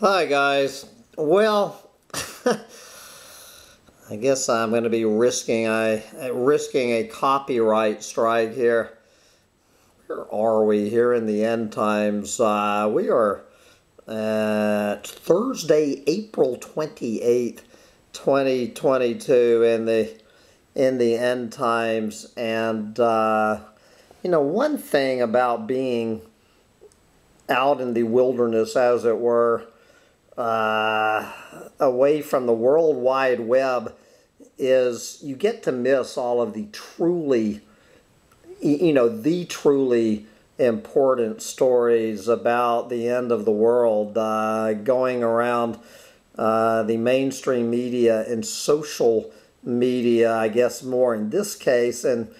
Hi guys. Well, I guess I'm going to be risking a risking a copyright strike here. Where are we here in the end times? Uh, we are at Thursday, April 28th, 2022 in the in the end times and uh, you know one thing about being out in the wilderness as it were uh, away from the World Wide Web is you get to miss all of the truly, you know, the truly important stories about the end of the world uh, going around uh, the mainstream media and social media, I guess more in this case. And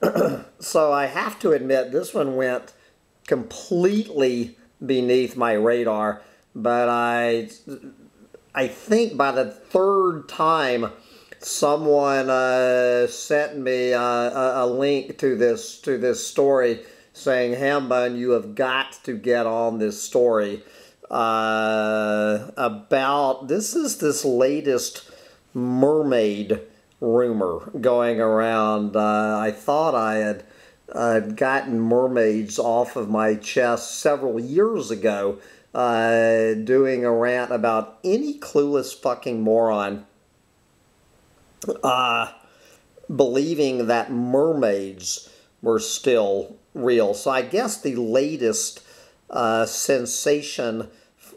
so I have to admit, this one went completely beneath my radar but I I think by the third time someone uh, sent me uh, a, link to this to this story saying Hambun you have got to get on this story. Uh, about this is this latest mermaid rumor going around. Uh, I thought I had uh, gotten mermaids off of my chest several years ago uh, doing a rant about any clueless fucking moron uh, believing that mermaids were still real. So I guess the latest uh, sensation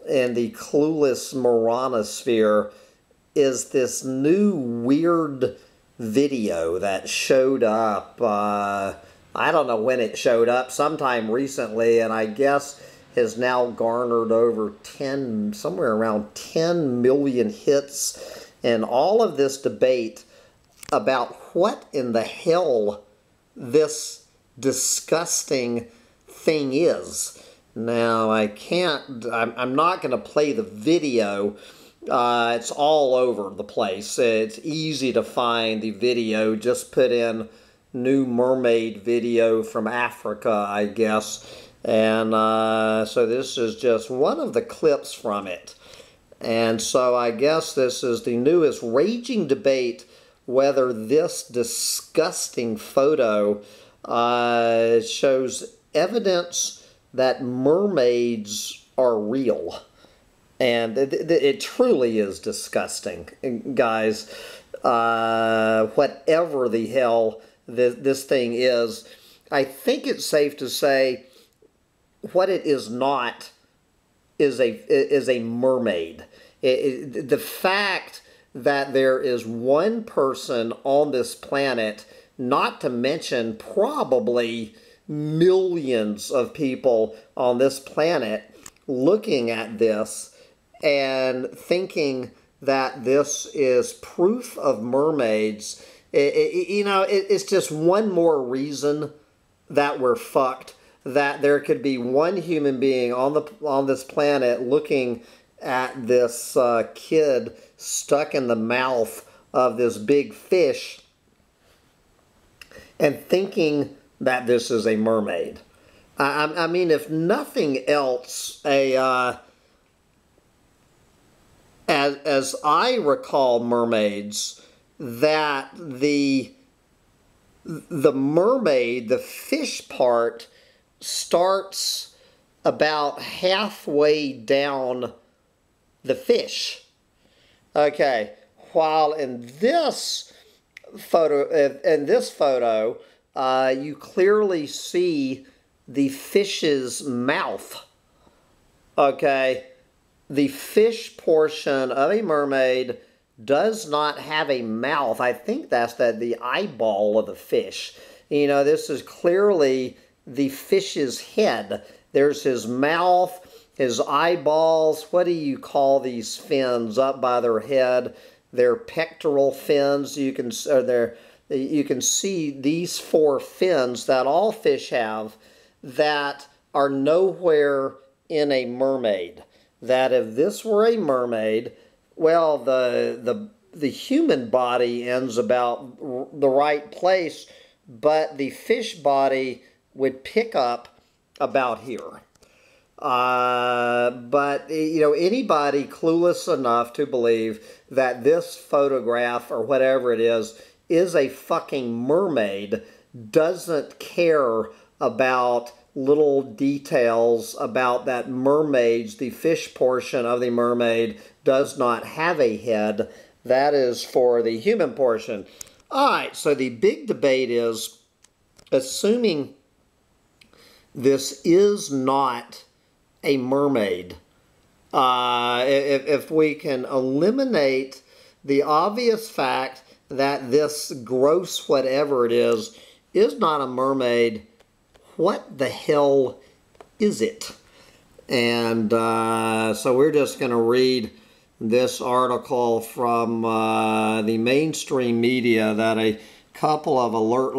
in the clueless moronosphere is this new weird video that showed up. Uh, I don't know when it showed up, sometime recently, and I guess has now garnered over 10, somewhere around 10 million hits. And all of this debate about what in the hell this disgusting thing is. Now, I can't, I'm, I'm not going to play the video. Uh, it's all over the place. It's easy to find the video. Just put in new mermaid video from Africa, I guess and uh, so this is just one of the clips from it. And so I guess this is the newest raging debate whether this disgusting photo uh, shows evidence that mermaids are real. And it, it truly is disgusting, guys. Uh, whatever the hell this thing is, I think it's safe to say what it is not is a is a mermaid. It, it, the fact that there is one person on this planet, not to mention probably millions of people on this planet, looking at this and thinking that this is proof of mermaids. It, you know, it's just one more reason that we're fucked that there could be one human being on the on this planet looking at this uh, kid stuck in the mouth of this big fish and thinking that this is a mermaid. I, I mean, if nothing else, a uh, as as I recall mermaids, that the the mermaid, the fish part starts about halfway down the fish. Okay, while in this photo, in this photo, uh, you clearly see the fish's mouth. Okay, the fish portion of a mermaid does not have a mouth. I think that's that the eyeball of the fish. You know, this is clearly the fish's head. There's his mouth, his eyeballs. What do you call these fins up by their head? Their pectoral fins. You can or their you can see these four fins that all fish have that are nowhere in a mermaid. That if this were a mermaid, well, the the the human body ends about the right place, but the fish body would pick up about here. Uh, but you know, anybody clueless enough to believe that this photograph or whatever it is is a fucking mermaid doesn't care about little details about that mermaids, the fish portion of the mermaid does not have a head. That is for the human portion. All right, so the big debate is assuming this is not a mermaid, uh, if, if we can eliminate the obvious fact that this gross whatever it is is not a mermaid, what the hell is it? And uh, so we're just going to read this article from uh, the mainstream media that a couple of alert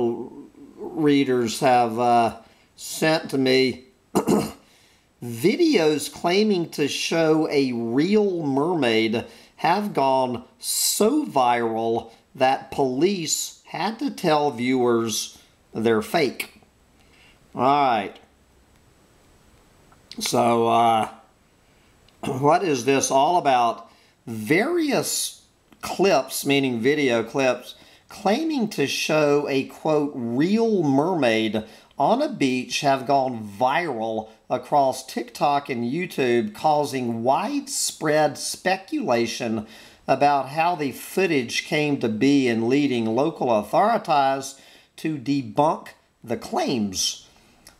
readers have uh, sent to me. Videos claiming to show a real mermaid have gone so viral that police had to tell viewers they're fake. All right. So, uh, what is this all about? Various clips, meaning video clips, claiming to show a quote, real mermaid on a beach have gone viral across TikTok and YouTube, causing widespread speculation about how the footage came to be and leading local authorities to debunk the claims.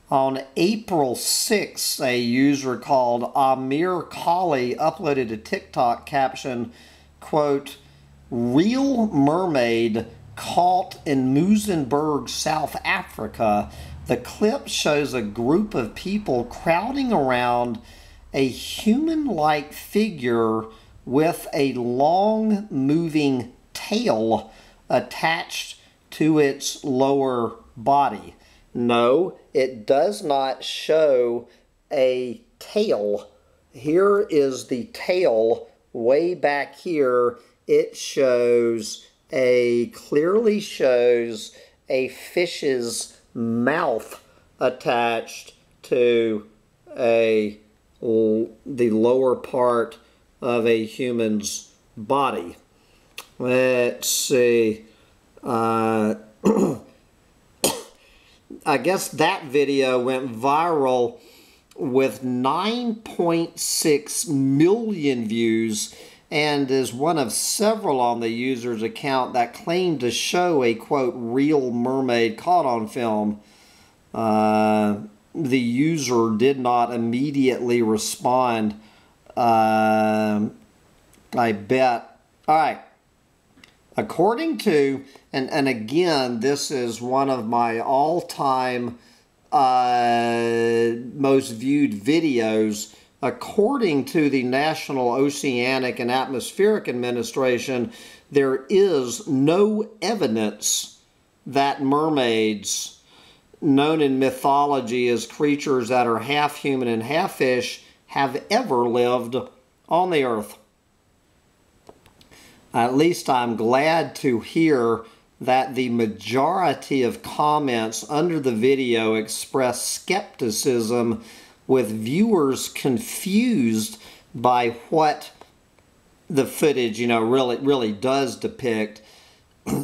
On April 6, a user called Amir Kali uploaded a TikTok caption, quote, Real mermaid caught in Muizenberg, South Africa. The clip shows a group of people crowding around a human-like figure with a long moving tail attached to its lower body. No, it does not show a tail. Here is the tail way back here. It shows a, clearly shows a fish's mouth attached to a the lower part of a human's body. Let's see. Uh, I guess that video went viral with 9.6 million views and is one of several on the user's account that claimed to show a quote real mermaid caught on film. Uh, the user did not immediately respond. Uh, I bet. All right. According to, and, and again, this is one of my all time uh, most viewed videos. According to the National Oceanic and Atmospheric Administration, there is no evidence that mermaids, known in mythology as creatures that are half human and half fish, have ever lived on the earth. At least I'm glad to hear that the majority of comments under the video express skepticism with viewers confused by what the footage, you know, really really does depict.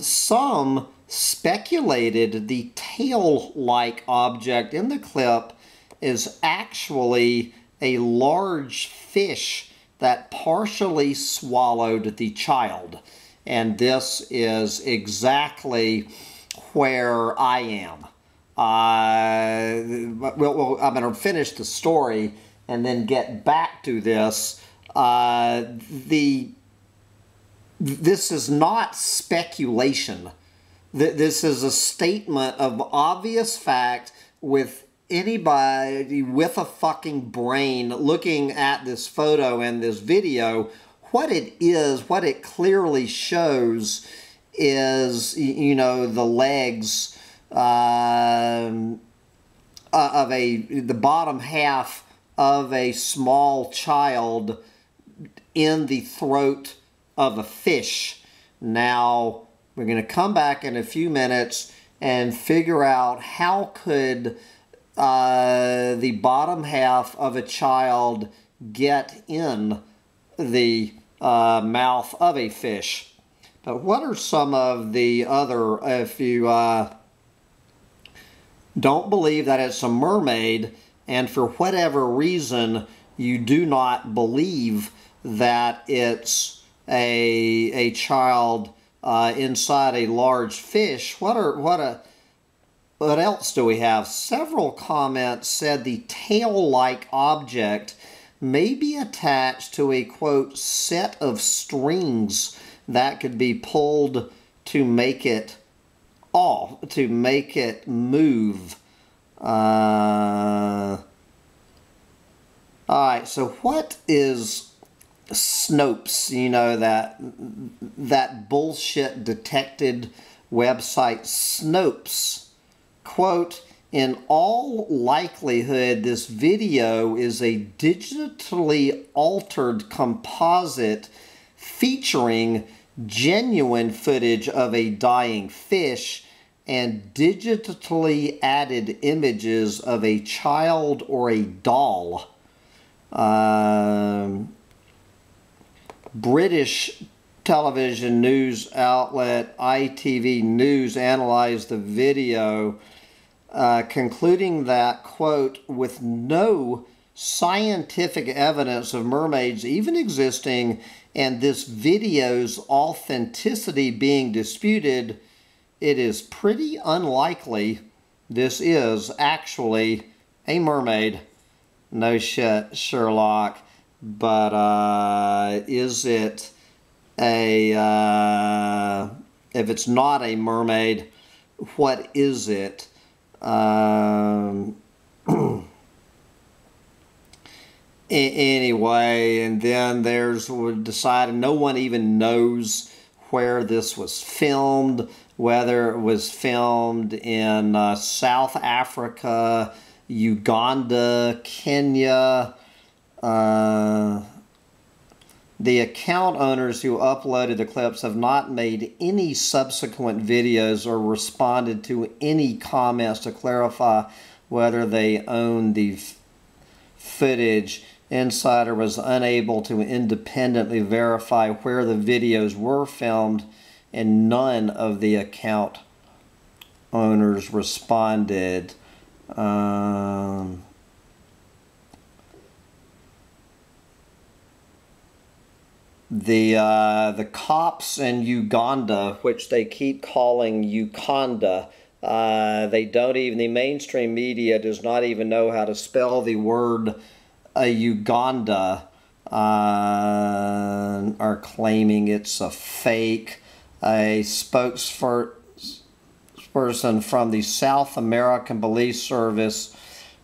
Some speculated the tail-like object in the clip is actually a large fish that partially swallowed the child. And this is exactly where I am. Uh, well, well, I'm going to finish the story and then get back to this. Uh, the this is not speculation. This is a statement of obvious fact with anybody with a fucking brain looking at this photo and this video, what it is, what it clearly shows is, you know, the legs um, uh, of a, the bottom half of a small child in the throat of a fish. Now, we're going to come back in a few minutes and figure out how could uh, the bottom half of a child get in the uh, mouth of a fish. But what are some of the other, if you uh, don't believe that it's a mermaid, and for whatever reason you do not believe that it's a, a child uh, inside a large fish, what are what a what else do we have? Several comments said the tail-like object may be attached to a quote set of strings that could be pulled to make it off, to make it move. Uh, all right, so what is Snopes? You know that that bullshit detected website Snopes quote, in all likelihood, this video is a digitally altered composite featuring genuine footage of a dying fish and digitally added images of a child or a doll. Um, British television news outlet ITV News analyzed the video uh, concluding that, quote, with no scientific evidence of mermaids even existing and this video's authenticity being disputed, it is pretty unlikely this is actually a mermaid. No shit, Sherlock. But uh, is it a, uh, if it's not a mermaid, what is it? Um, anyway, and then there's decided no one even knows where this was filmed, whether it was filmed in uh, South Africa, Uganda, Kenya. Uh, the account owners who uploaded the clips have not made any subsequent videos or responded to any comments to clarify whether they own the footage. Insider was unable to independently verify where the videos were filmed, and none of the account owners responded. Um, the uh, the cops in Uganda, which they keep calling Uganda, uh, they don't even the mainstream media does not even know how to spell the word uh, Uganda. Uh, are claiming it's a fake. A spokesperson from the South African Police Service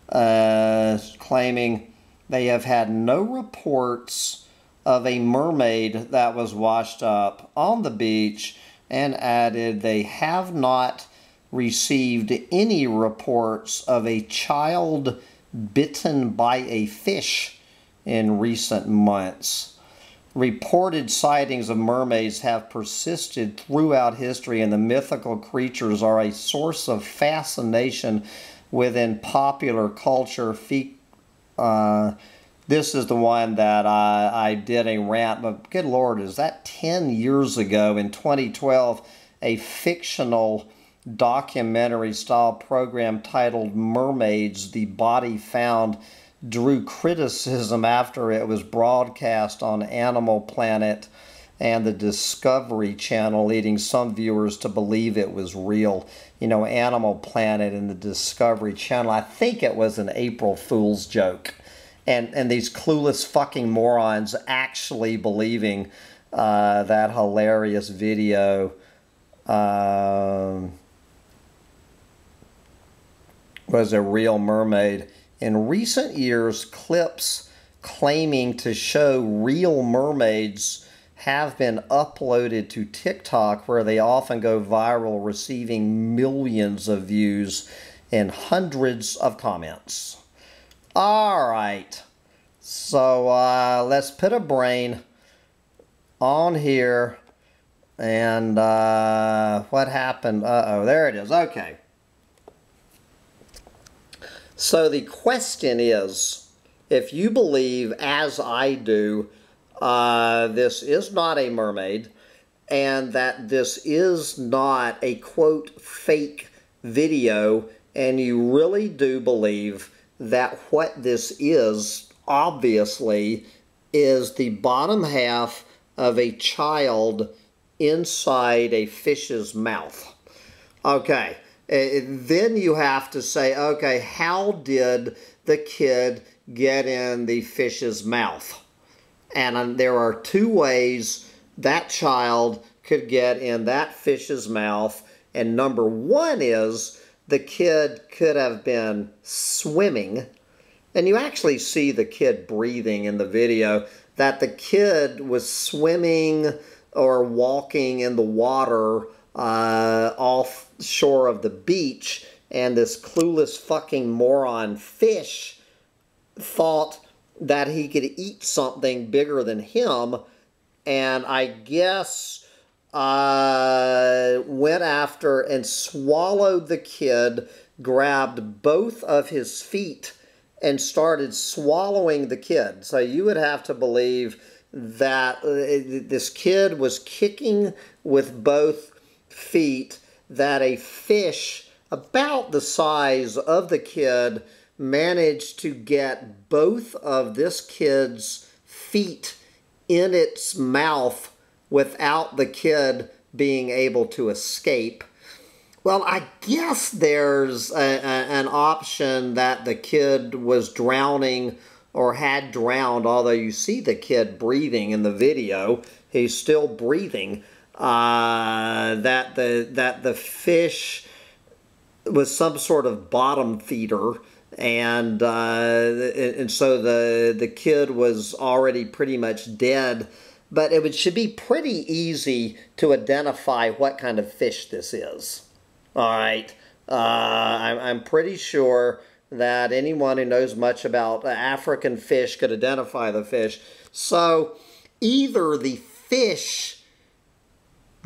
uh, claiming they have had no reports of a mermaid that was washed up on the beach and added they have not received any reports of a child bitten by a fish in recent months. Reported sightings of mermaids have persisted throughout history, and the mythical creatures are a source of fascination within popular culture. Uh, this is the one that I, I did a rant, but good Lord, is that 10 years ago in 2012, a fictional documentary style program titled Mermaids The Body Found drew criticism after it was broadcast on Animal Planet and the Discovery Channel, leading some viewers to believe it was real. You know, Animal Planet and the Discovery Channel. I think it was an April Fool's joke and and these clueless fucking morons actually believing uh, that hilarious video um, was a real mermaid. In recent years, clips claiming to show real mermaids have been uploaded to TikTok where they often go viral, receiving millions of views and hundreds of comments. All right. So uh, let's put a brain on here. And uh, what happened? Uh-oh, there it is. Okay. So the question is, if you believe, as I do, uh, this is not a mermaid and that this is not a quote fake video, and you really do believe that what this is obviously is the bottom half of a child inside a fish's mouth. Okay, then you have to say, okay, how did the kid get in the fish's mouth? And um, there are two ways that child could get in that fish's mouth. And number one is the kid could have been swimming. And you actually see the kid breathing in the video that the kid was swimming or walking in the water uh, off shore of the beach, and this clueless fucking moron fish thought that he could eat something bigger than him, and I guess uh, went after and swallowed the kid, grabbed both of his feet, and started swallowing the kid. So you would have to believe that uh, this kid was kicking with both feet, that a fish about the size of the kid managed to get both of this kid's feet in its mouth without the kid being able to escape. Well, I guess there's a, a, an option that the kid was drowning or had drowned, although you see the kid breathing in the video. He's still breathing. Uh, that the that the fish was some sort of bottom feeder and uh, and so the the kid was already pretty much dead. But it would, should be pretty easy to identify what kind of fish this is. All right, uh, I'm, I'm pretty sure that anyone who knows much about African fish could identify the fish. So either the fish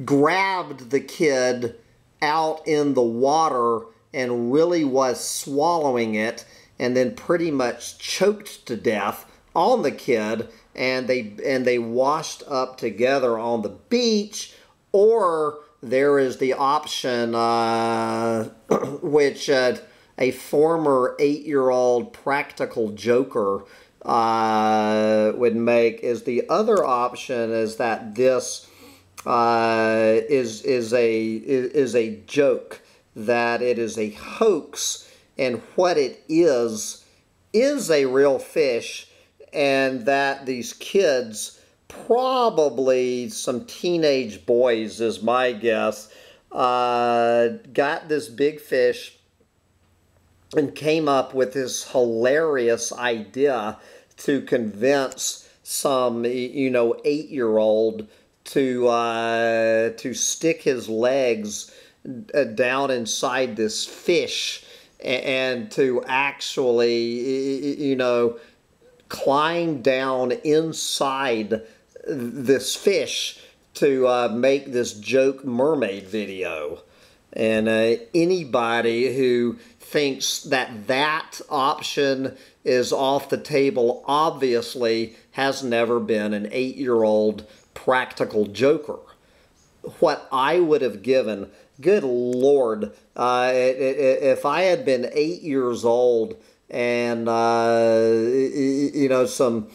grabbed the kid out in the water and really was swallowing it and then pretty much choked to death on the kid. And they and they washed up together on the beach. Or there is the option uh, which uh, a former eight-year-old practical joker uh, would make is the other option is that this uh, is is a is a joke that it is a hoax and what it is is a real fish and that these kids probably some teenage boys is my guess uh, got this big fish and came up with this hilarious idea to convince some you know eight year old to uh, to stick his legs uh, down inside this fish and to actually, you know, climb down inside this fish to uh, make this joke mermaid video. And uh, anybody who thinks that that option is off the table obviously has never been an eight-year-old practical joker. What I would have given good lord, uh, if I had been eight years old and, uh, you know, some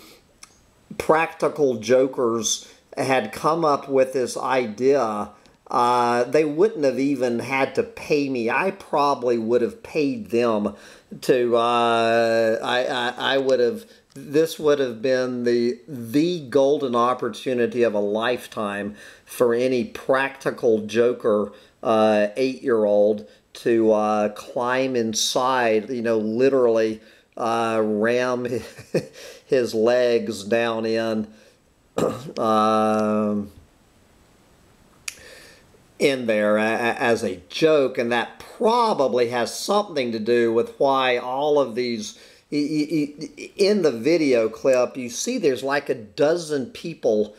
practical jokers had come up with this idea, uh, they wouldn't have even had to pay me. I probably would have paid them to, uh, I, I, I would have this would have been the the golden opportunity of a lifetime for any practical joker uh, eight year old to uh, climb inside, you know, literally uh, ram his legs down in. um, in there as a joke, and that probably has something to do with why all of these. In the video clip, you see there's like a dozen people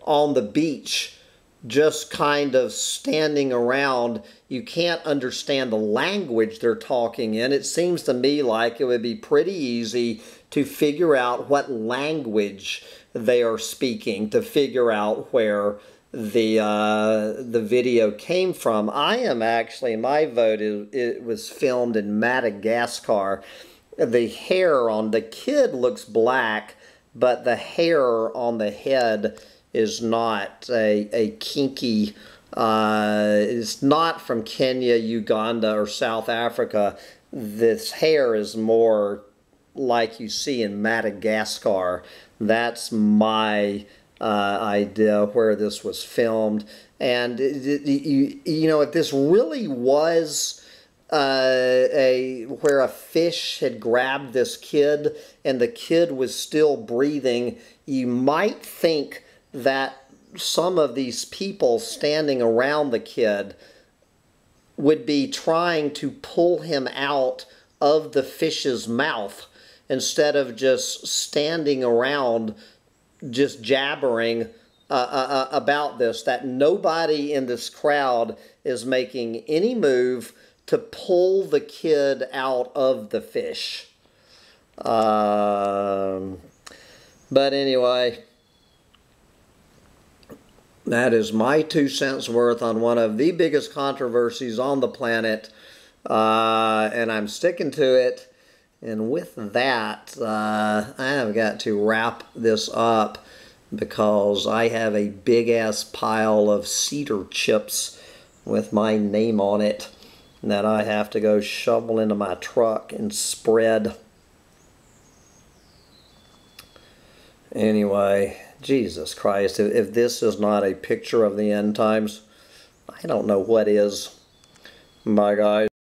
on the beach just kind of standing around. You can't understand the language they're talking in. It seems to me like it would be pretty easy to figure out what language they are speaking, to figure out where the uh, the video came from. I am actually my vote is it was filmed in Madagascar. The hair on the kid looks black, but the hair on the head is not a, a kinky uh, it's not from Kenya, Uganda, or South Africa. This hair is more like you see in Madagascar. That's my uh, idea where this was filmed. And, you, you know, if this really was uh, a where a fish had grabbed this kid and the kid was still breathing, you might think that some of these people standing around the kid would be trying to pull him out of the fish's mouth instead of just standing around just jabbering uh, uh, uh about this, that nobody in this crowd is making any move to pull the kid out of the fish. Um, but anyway, that is my two cents worth on one of the biggest controversies on the planet. Uh, and I'm sticking to it. And with that, uh, I have got to wrap this up because I have a big ass pile of cedar chips with my name on it that I have to go shovel into my truck and spread. Anyway, Jesus Christ, if this is not a picture of the end times, I don't know what is. Bye, guys.